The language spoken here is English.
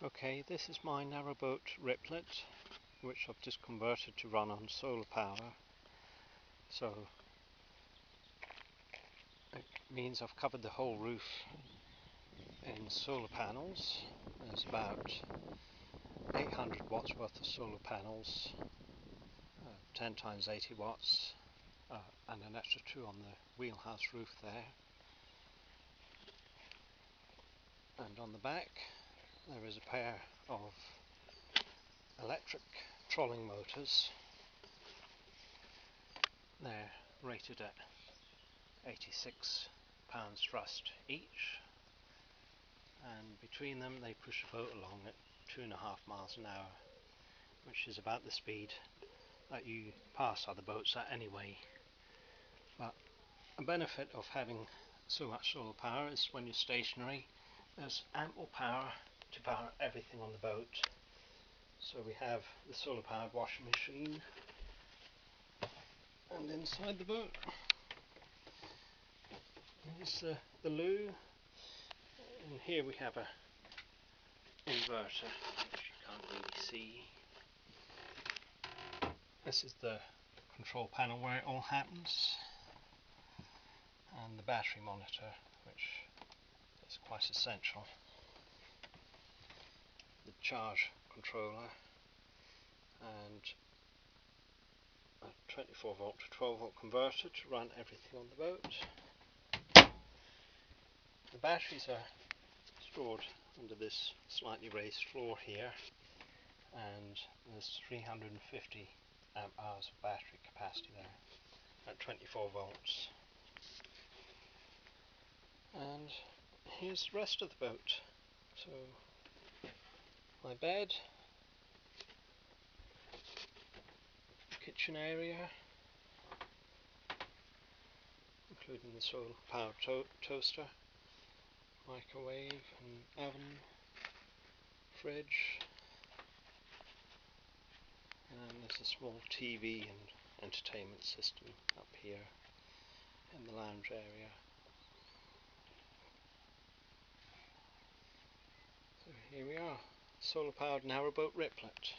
Okay, this is my narrowboat Riplet, which I've just converted to run on solar power. So it means I've covered the whole roof in solar panels. There's about 800 watts worth of solar panels, uh, 10 times 80 watts, uh, and an extra two on the wheelhouse roof there. And on the back there is a pair of electric trolling motors. They're rated at 86 pounds thrust each and between them they push the boat along at two and a half miles an hour which is about the speed that you pass other boats at anyway but a benefit of having so much solar power is when you're stationary there's ample power to power everything on the boat. So we have the solar powered washing machine and inside the boat is the, loo and here we have a inverter which you can't really see. This is the control panel where it all happens and the battery monitor which is quite essential charge controller and a 24 volt to 12 volt converter to run everything on the boat. The batteries are stored under this slightly raised floor here and there's 350 amp hours of battery capacity there at 24 volts. And here's the rest of the boat. So my bed, kitchen area, including the solar powered to toaster, microwave and oven, fridge, and there's a small TV and entertainment system up here in the lounge area. So here we are solar powered narrowboat Riplet.